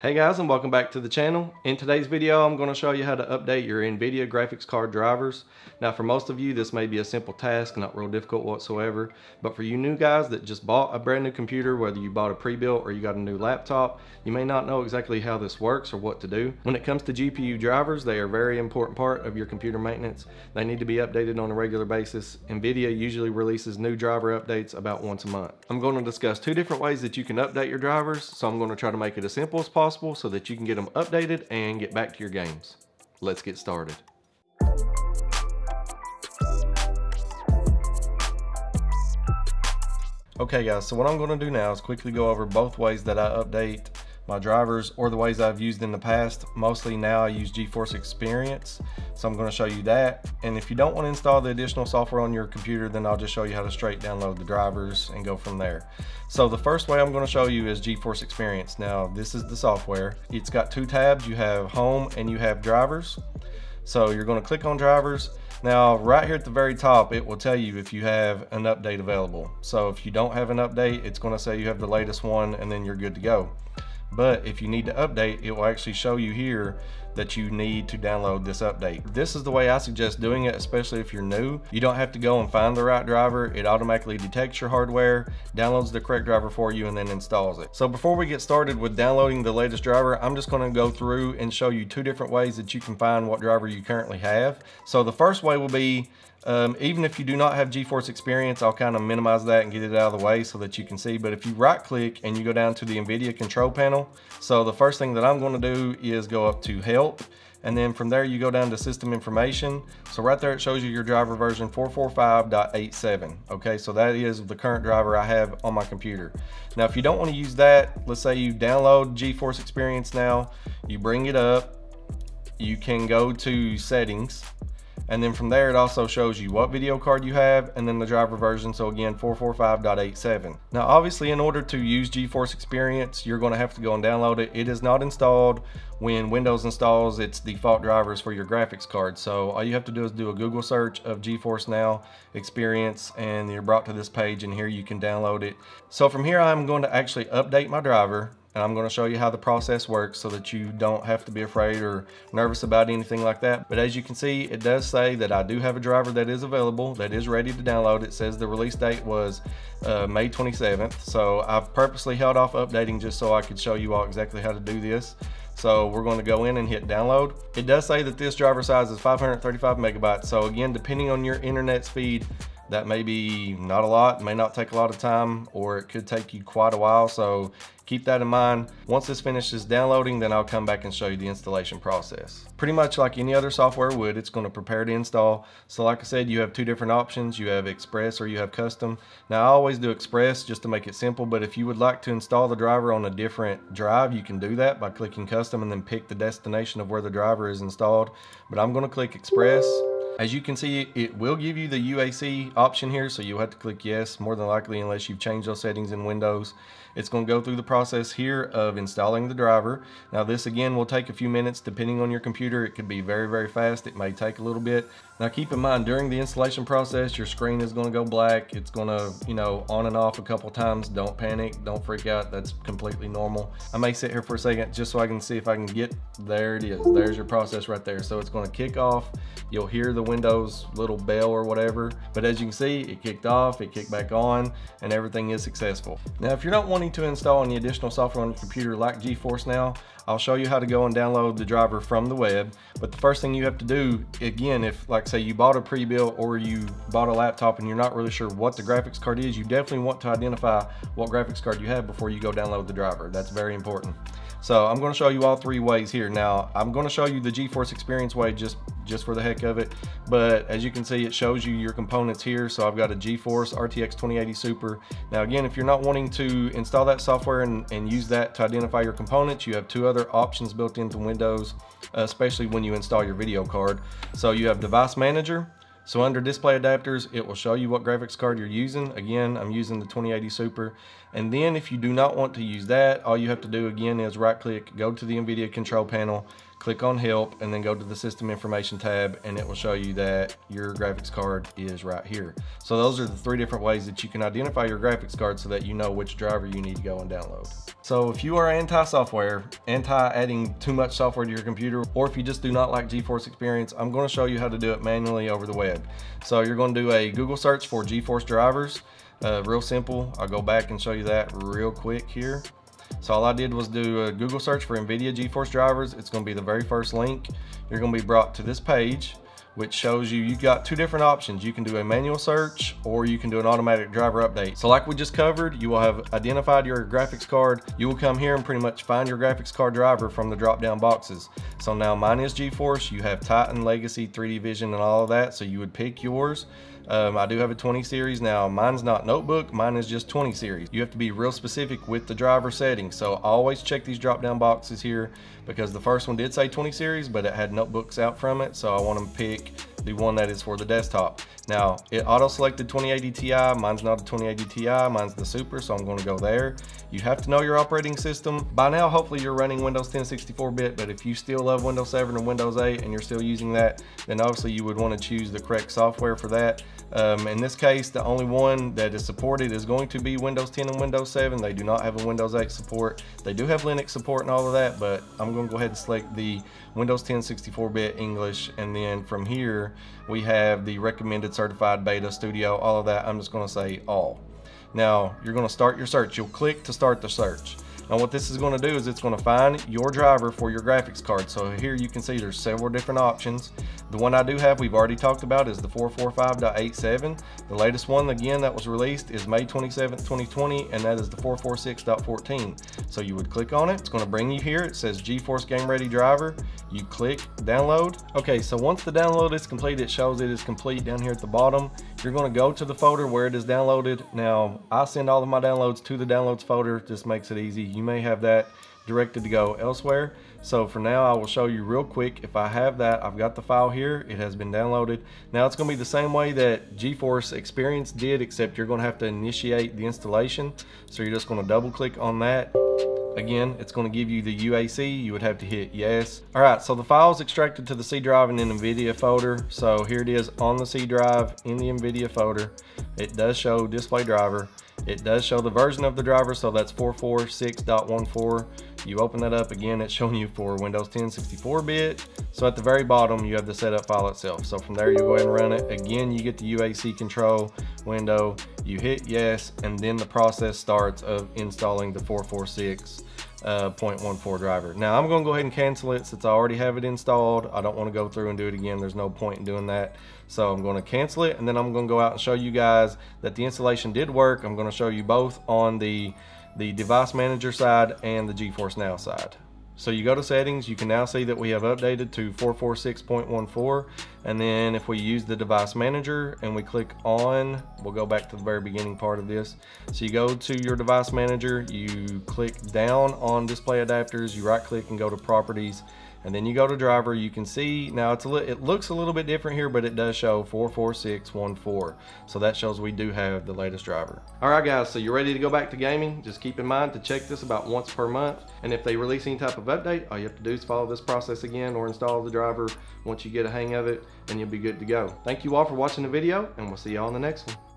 Hey guys and welcome back to the channel. In today's video I'm going to show you how to update your NVIDIA graphics card drivers. Now for most of you this may be a simple task, not real difficult whatsoever, but for you new guys that just bought a brand new computer, whether you bought a pre-built or you got a new laptop, you may not know exactly how this works or what to do. When it comes to GPU drivers, they are a very important part of your computer maintenance. They need to be updated on a regular basis. NVIDIA usually releases new driver updates about once a month. I'm going to discuss two different ways that you can update your drivers, so I'm going to try to make it as simple as possible possible so that you can get them updated and get back to your games. Let's get started. Okay guys, so what I'm going to do now is quickly go over both ways that I update my drivers or the ways I've used in the past. Mostly now I use GeForce Experience, so I'm gonna show you that. And if you don't wanna install the additional software on your computer, then I'll just show you how to straight download the drivers and go from there. So the first way I'm gonna show you is GeForce Experience. Now, this is the software. It's got two tabs. You have home and you have drivers. So you're gonna click on drivers. Now, right here at the very top, it will tell you if you have an update available. So if you don't have an update, it's gonna say you have the latest one and then you're good to go. But if you need to update, it will actually show you here that you need to download this update. This is the way I suggest doing it, especially if you're new. You don't have to go and find the right driver. It automatically detects your hardware, downloads the correct driver for you, and then installs it. So before we get started with downloading the latest driver, I'm just gonna go through and show you two different ways that you can find what driver you currently have. So the first way will be um, even if you do not have GeForce experience, I'll kind of minimize that and get it out of the way so that you can see. But if you right click and you go down to the NVIDIA control panel, so the first thing that I'm going to do is go up to help. And then from there you go down to system information. So right there it shows you your driver version 445.87. Okay, so that is the current driver I have on my computer. Now if you don't want to use that, let's say you download GeForce Experience now, you bring it up, you can go to settings and then from there, it also shows you what video card you have and then the driver version. So again, 445.87. Now, obviously in order to use GeForce Experience, you're gonna have to go and download it. It is not installed when Windows installs its default drivers for your graphics card. So all you have to do is do a Google search of GeForce Now Experience and you're brought to this page and here you can download it. So from here, I'm going to actually update my driver and I'm going to show you how the process works so that you don't have to be afraid or nervous about anything like that. But as you can see, it does say that I do have a driver that is available, that is ready to download. It says the release date was uh, May 27th. So I've purposely held off updating just so I could show you all exactly how to do this. So we're going to go in and hit download. It does say that this driver size is 535 megabytes. So again, depending on your internet speed, that may be not a lot, may not take a lot of time, or it could take you quite a while. So keep that in mind. Once this finishes downloading, then I'll come back and show you the installation process. Pretty much like any other software would, it's gonna prepare to install. So like I said, you have two different options. You have Express or you have Custom. Now I always do Express just to make it simple, but if you would like to install the driver on a different drive, you can do that by clicking Custom and then pick the destination of where the driver is installed. But I'm gonna click Express. As you can see, it will give you the UAC option here, so you'll have to click yes, more than likely, unless you've changed those settings in Windows. It's going to go through the process here of installing the driver. Now this again will take a few minutes depending on your computer. It could be very, very fast. It may take a little bit. Now keep in mind during the installation process, your screen is going to go black. It's going to, you know, on and off a couple times. Don't panic. Don't freak out. That's completely normal. I may sit here for a second just so I can see if I can get, there it is. There's your process right there. So it's going to kick off. You'll hear the Windows little bell or whatever. But as you can see, it kicked off, it kicked back on, and everything is successful. Now, if you're not wanting to install any additional software on your computer like GeForce Now, I'll show you how to go and download the driver from the web. But the first thing you have to do, again, if like say you bought a pre-built or you bought a laptop and you're not really sure what the graphics card is, you definitely want to identify what graphics card you have before you go download the driver. That's very important. So I'm going to show you all three ways here. Now I'm going to show you the GeForce Experience way just just for the heck of it. But as you can see, it shows you your components here. So I've got a GeForce RTX 2080 Super. Now again, if you're not wanting to install that software and, and use that to identify your components, you have two other options built into Windows, especially when you install your video card. So you have Device Manager, so under display adapters, it will show you what graphics card you're using. Again, I'm using the 2080 Super. And then if you do not want to use that, all you have to do again is right click, go to the NVIDIA control panel, click on help and then go to the system information tab and it will show you that your graphics card is right here. So those are the three different ways that you can identify your graphics card so that you know which driver you need to go and download. So if you are anti-software, anti-adding too much software to your computer, or if you just do not like GeForce Experience, I'm gonna show you how to do it manually over the web. So you're gonna do a Google search for GeForce drivers, uh, real simple. I'll go back and show you that real quick here. So all I did was do a Google search for NVIDIA GeForce drivers. It's gonna be the very first link. You're gonna be brought to this page which shows you you've got two different options. You can do a manual search or you can do an automatic driver update. So like we just covered, you will have identified your graphics card. You will come here and pretty much find your graphics card driver from the drop down boxes. So now mine is GeForce, you have Titan, Legacy, 3D Vision and all of that. So you would pick yours. Um, I do have a 20 series. Now mine's not notebook, mine is just 20 series. You have to be real specific with the driver settings. So always check these drop down boxes here because the first one did say 20 series, but it had notebooks out from it. So I want to pick the one that is for the desktop. Now it auto selected 2080 Ti, mine's not a 2080 Ti, mine's the Super, so I'm gonna go there. You have to know your operating system. By now, hopefully you're running Windows 10 64-bit, but if you still love Windows 7 or Windows 8 and you're still using that, then obviously you would wanna choose the correct software for that. Um, in this case, the only one that is supported is going to be Windows 10 and Windows 7. They do not have a Windows 8 support. They do have Linux support and all of that, but I'm going to go ahead and select the Windows 10 64-bit English, and then from here we have the recommended certified beta studio, all of that. I'm just going to say all. Now you're going to start your search. You'll click to start the search. Now what this is going to do is it's going to find your driver for your graphics card. So here you can see there's several different options. The one I do have we've already talked about is the 445.87. The latest one again that was released is May 27th 2020 and that is the 446.14. So you would click on it. It's going to bring you here. It says GeForce Game Ready Driver. You click download. Okay so once the download is complete it shows it is complete down here at the bottom. You're going to go to the folder where it is downloaded. Now I send all of my downloads to the downloads folder. Just makes it easy you may have that directed to go elsewhere. So for now, I will show you real quick. If I have that, I've got the file here. It has been downloaded. Now it's gonna be the same way that GeForce Experience did, except you're gonna have to initiate the installation. So you're just gonna double click on that. Again, it's going to give you the UAC. You would have to hit yes. All right, so the file is extracted to the C drive in the NVIDIA folder. So here it is on the C drive in the NVIDIA folder. It does show display driver. It does show the version of the driver, so that's 446.14. You open that up again, it's showing you for Windows 10 64-bit. So at the very bottom, you have the setup file itself. So from there, you go ahead and run it. Again, you get the UAC control window, you hit yes, and then the process starts of installing the 446 uh, 0.14 driver. Now I'm going to go ahead and cancel it since I already have it installed. I don't want to go through and do it again. There's no point in doing that. So I'm going to cancel it and then I'm going to go out and show you guys that the installation did work. I'm going to show you both on the, the device manager side and the GeForce Now side. So you go to settings, you can now see that we have updated to 446.14 and then if we use the device manager and we click on, we'll go back to the very beginning part of this. So you go to your device manager, you click down on display adapters, you right click and go to properties and then you go to driver you can see now it's a it looks a little bit different here but it does show 44614 so that shows we do have the latest driver. All right guys so you're ready to go back to gaming? Just keep in mind to check this about once per month. And if they release any type of update all you have to do is follow this process again or install the driver once you get a hang of it and you'll be good to go. Thank you all for watching the video and we'll see you all in the next one